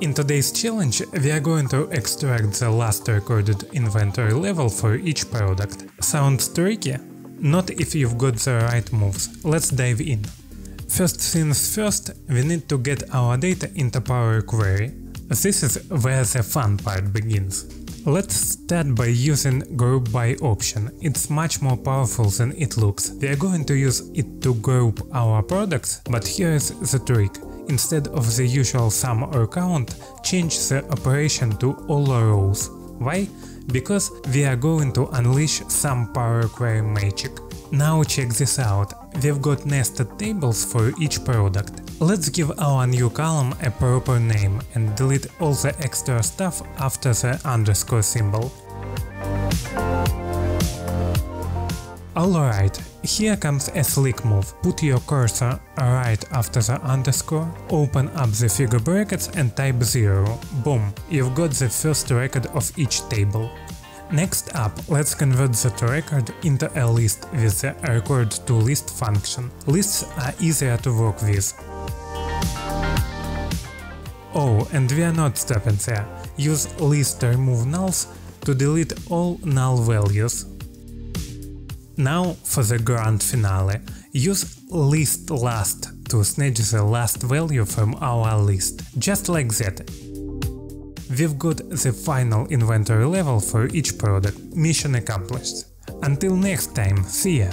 In today's challenge we are going to extract the last recorded inventory level for each product. Sounds tricky? Not if you've got the right moves. Let's dive in. First things first, we need to get our data into Power Query. This is where the fun part begins. Let's start by using group by option, it's much more powerful than it looks. We are going to use it to group our products, but here is the trick. Instead of the usual sum or count, change the operation to all rows. Why? Because we are going to unleash some Power Query magic. Now check this out, we've got nested tables for each product. Let's give our new column a proper name and delete all the extra stuff after the underscore symbol. Alright, here comes a slick move. Put your cursor right after the underscore, open up the figure brackets and type 0. Boom, you've got the first record of each table. Next up, let's convert that record into a list with the record to list function. Lists are easier to work with. Oh, and we are not stopping there. Use list remove nulls to delete all null values. Now for the grand finale. Use list last to snatch the last value from our list. Just like that. We've got the final inventory level for each product. Mission accomplished. Until next time, see ya!